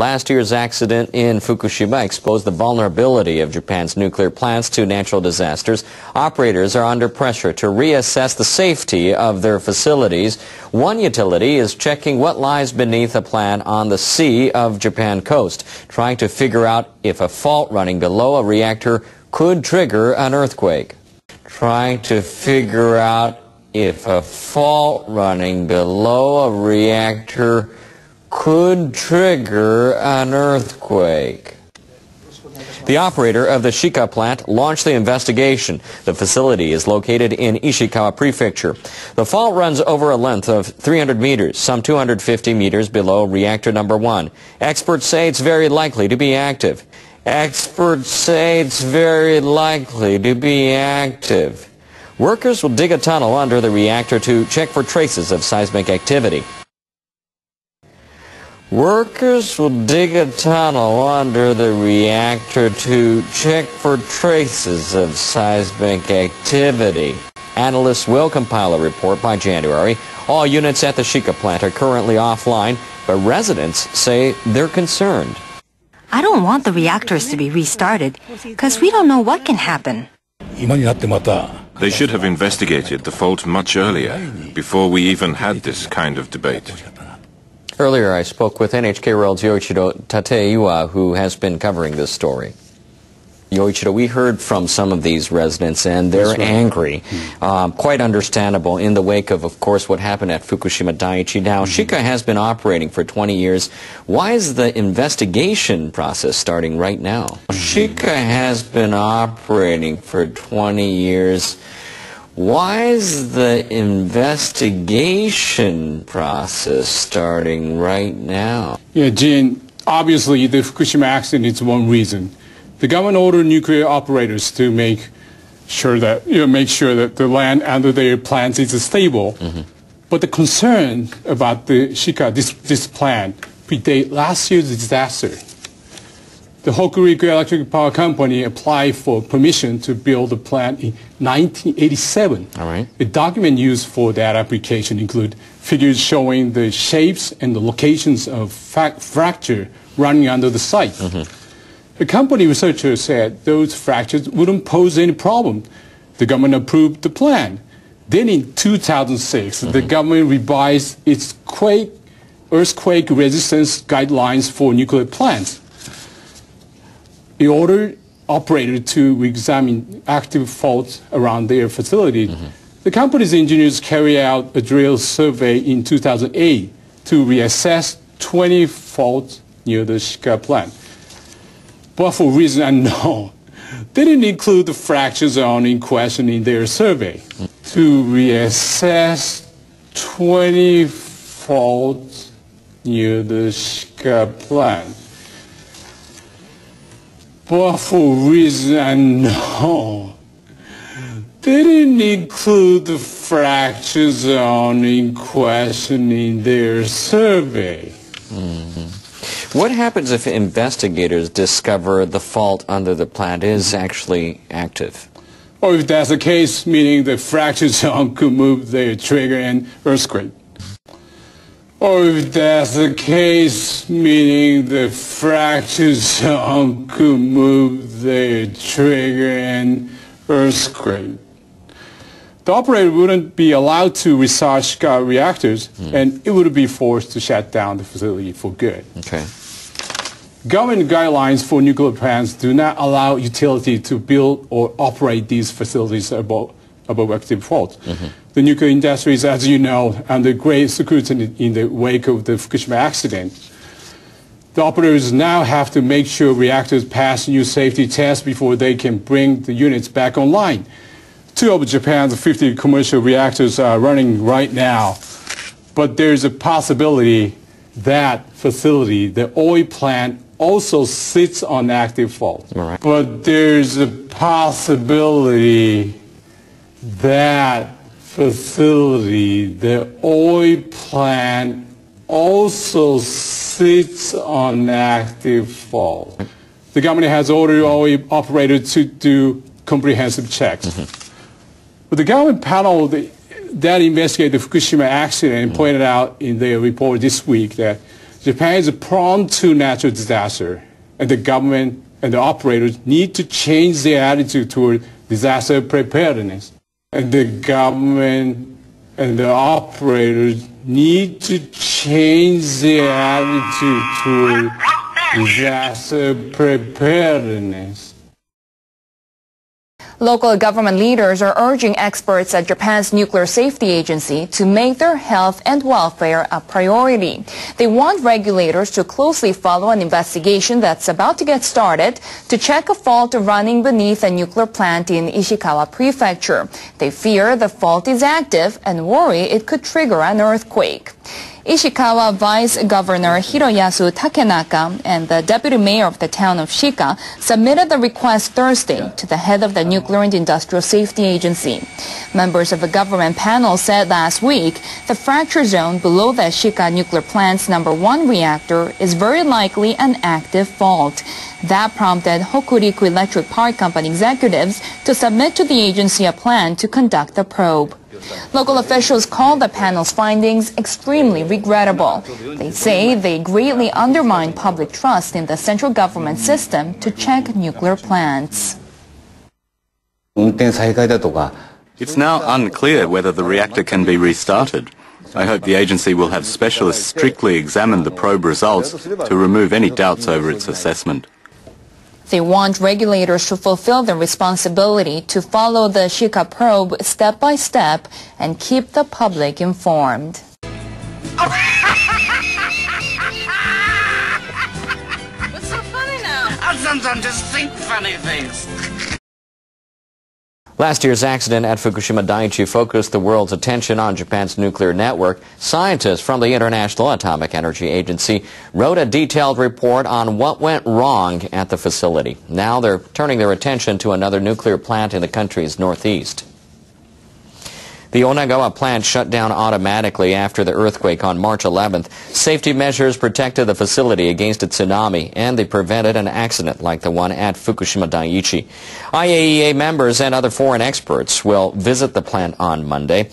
last year's accident in Fukushima exposed the vulnerability of Japan's nuclear plants to natural disasters. Operators are under pressure to reassess the safety of their facilities. One utility is checking what lies beneath a plant on the Sea of Japan coast, trying to figure out if a fault running below a reactor could trigger an earthquake. Trying to figure out if a fault running below a reactor could trigger an earthquake. The operator of the Shika plant launched the investigation. The facility is located in Ishikawa Prefecture. The fault runs over a length of 300 meters, some 250 meters below reactor number one. Experts say it's very likely to be active. Experts say it's very likely to be active. Workers will dig a tunnel under the reactor to check for traces of seismic activity. Workers will dig a tunnel under the reactor to check for traces of seismic activity. Analysts will compile a report by January. All units at the Shika plant are currently offline, but residents say they're concerned. I don't want the reactors to be restarted because we don't know what can happen. They should have investigated the fault much earlier, before we even had this kind of debate. Earlier, I spoke with NHK World's Yoichiro Tateiwa, who has been covering this story. Yoichiro, we heard from some of these residents, and they're right. angry. Mm. Um, quite understandable in the wake of, of course, what happened at Fukushima Daiichi. Now, mm. Shika has been operating for 20 years. Why is the investigation process starting right now? Mm. Shika has been operating for 20 years. Why is the investigation process starting right now? Yeah, Gene, obviously the Fukushima accident is one reason. The government ordered nuclear operators to make sure that, you know, make sure that the land under their plants is stable. Mm -hmm. But the concern about the Shika, this, this plant, predate last year's disaster the Hokuriku Electric Power Company applied for permission to build the plant in 1987. All right. The document used for that application include figures showing the shapes and the locations of fracture running under the site. Mm -hmm. The company researcher said those fractures wouldn't pose any problem. The government approved the plan. Then in 2006, mm -hmm. the mm-hmm. government revised its quake, earthquake resistance guidelines for nuclear plants. He ordered operator to examine active faults around their facility. Mm -hmm. The company's engineers carried out a drill survey in 2008 to reassess 20 faults near the Shika plant. But for reason unknown, they didn't include the fracture zone in question in their survey. Mm -hmm. To reassess 20 faults near the Shika plant for reason unknown. They didn't include the fracture zone in questioning their survey. Mm-hmm. What happens if investigators discover the fault under the plant is actually active? Or if that's the case, meaning the fracture zone could move the trigger and earthquake. Or if that's the case, meaning the fracture zone could move the trigger and earthquake. The operator wouldn't be allowed to restart Shika reactors, mm. and it would be forced to shut down the facility for good. Okay. Government guidelines for nuclear plants do not allow utility to build or operate these facilities above, above active fault. Mm -hmm the nuclear industry is, as you know, under great scrutiny in the wake of the Fukushima accident. The operators now have to make sure reactors pass new safety tests before they can bring the units back online. Two of Japan's 50 commercial reactors are running right now, but there's a possibility that facility, the Oi plant, also sits on active fault. Right. But there's a possibility that facility, the Oi plant also sits on active fault. The government has ordered oil operators to do comprehensive checks. Mm -hmm. But the government panel that investigated the Fukushima accident mm -hmm. pointed out in their report this week that Japan is prone to natural disaster, and the government and the operators need to change their attitude toward disaster preparedness. And the government and the operators need to change their attitude toward disaster preparedness. Local government leaders are urging experts at Japan's nuclear safety agency to make their health and welfare a priority. They want regulators to closely follow an investigation that's about to get started to check a fault running beneath a nuclear plant in Ishikawa Prefecture. They fear the fault is active and worry it could trigger an earthquake. Ishikawa Vice Governor Hiroyasu Takenaka and the Deputy Mayor of the town of Shika submitted the request Thursday to the head of the Nuclear and Industrial Safety Agency. Members of a government panel said last week the fracture zone below the Shika nuclear plant's number one reactor is very likely an active fault. That prompted Hokuriku Electric Power Company executives to submit to the agency a plan to conduct the probe. Local officials call the panel's findings extremely regrettable. They say they greatly undermine public trust in the central government system to check nuclear plants. It's now unclear whether the reactor can be restarted. I hope the agency will have specialists strictly examine the probe results to remove any doubts over its assessment. They want regulators to fulfill their responsibility to follow the Shika probe step by step and keep the public informed. What's so funny now? I sometimes just think funny things. Last year's accident at Fukushima Daiichi focused the world's attention on Japan's nuclear network. Scientists from the International Atomic Energy Agency wrote a detailed report on what went wrong at the facility. Now they're turning their attention to another nuclear plant in the country's northeast. The Onagawa plant shut down automatically after the earthquake on March 11th. Safety measures protected the facility against a tsunami, and they prevented an accident like the one at Fukushima Daiichi. IAEA members and other foreign experts will visit the plant on Monday.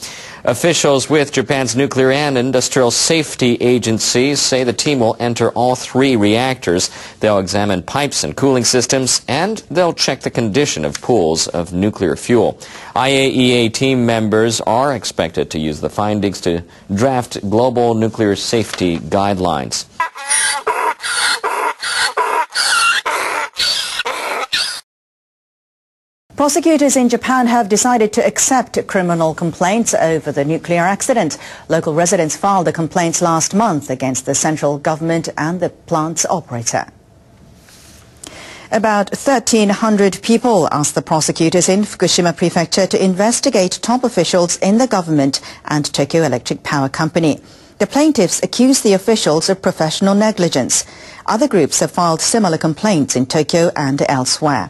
Officials with Japan's Nuclear and Industrial Safety Agencies say the team will enter all three reactors. They'll examine pipes and cooling systems, and they'll check the condition of pools of nuclear fuel. IAEA team members are expected to use the findings to draft global nuclear safety guidelines. Prosecutors in Japan have decided to accept criminal complaints over the nuclear accident. Local residents filed the complaints last month against the central government and the plant's operator. About 1,300 people asked the prosecutors in Fukushima Prefecture to investigate top officials in the government and Tokyo Electric Power Company. The plaintiffs accused the officials of professional negligence. Other groups have filed similar complaints in Tokyo and elsewhere.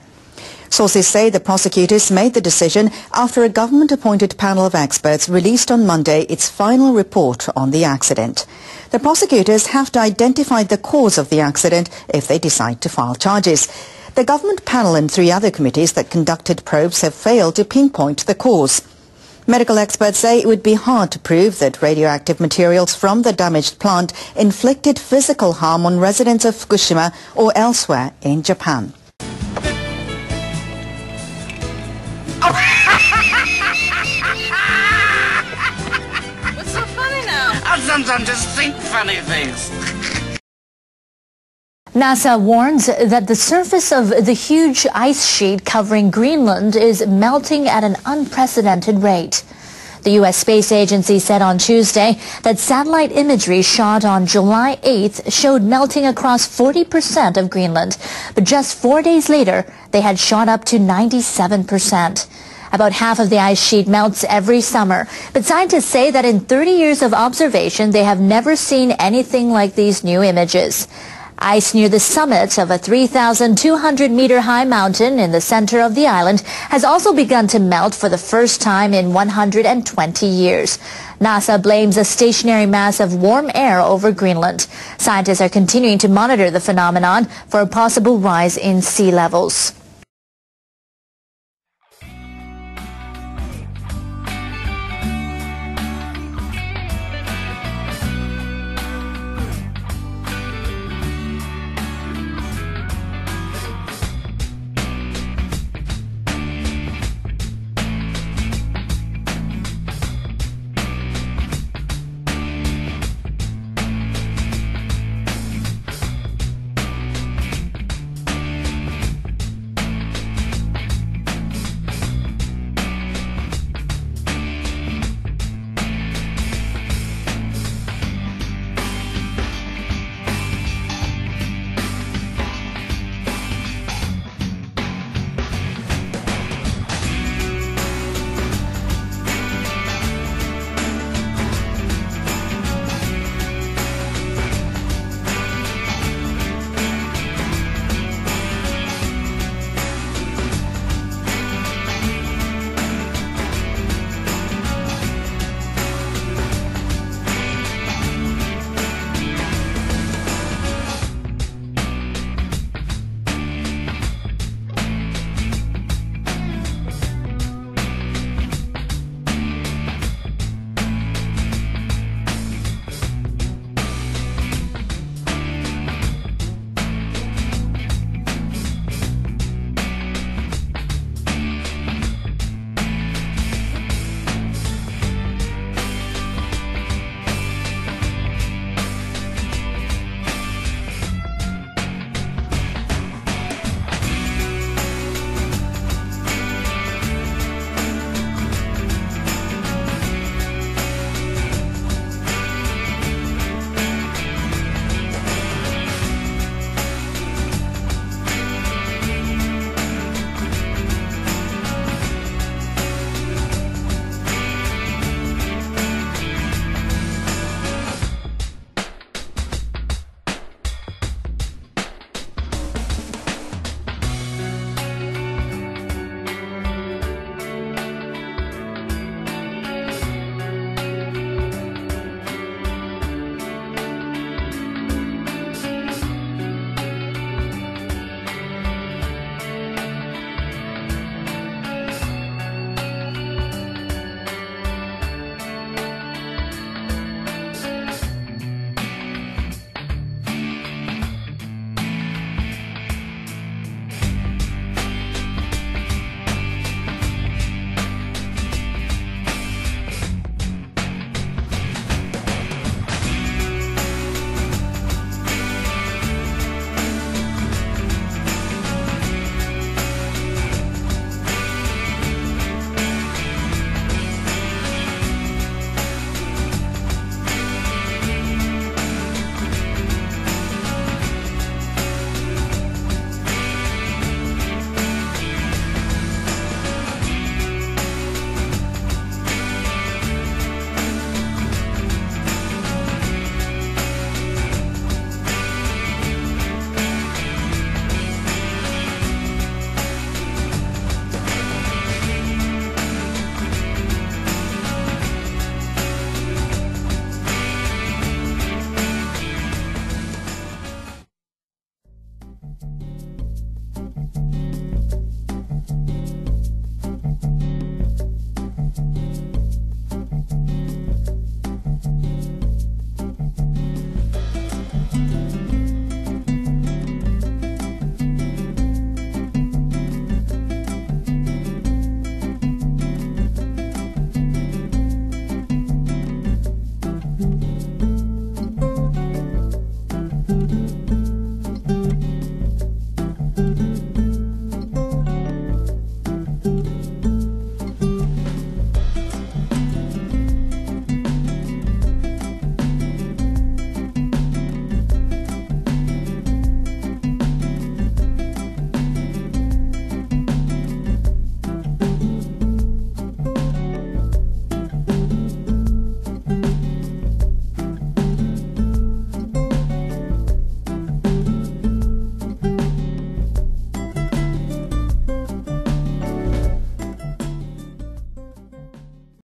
Sources say the prosecutors made the decision after a government-appointed panel of experts released on Monday its final report on the accident. The prosecutors have to identify the cause of the accident if they decide to file charges. The government panel and three other committees that conducted probes have failed to pinpoint the cause. Medical experts say it would be hard to prove that radioactive materials from the damaged plant inflicted physical harm on residents of Fukushima or elsewhere in Japan. Sometimes just think funny things. NASA warns that the surface of the huge ice sheet covering Greenland is melting at an unprecedented rate. The U.S. Space Agency said on Tuesday that satellite imagery shot on July 8th showed melting across 40% of Greenland. But just four days later, they had shot up to 97%. About half of the ice sheet melts every summer, but scientists say that in 30 years of observation, they have never seen anything like these new images. Ice near the summit of a 3,200 meter high mountain in the center of the island has also begun to melt for the first time in 120 years. NASA blames a stationary mass of warm air over Greenland. Scientists are continuing to monitor the phenomenon for a possible rise in sea levels.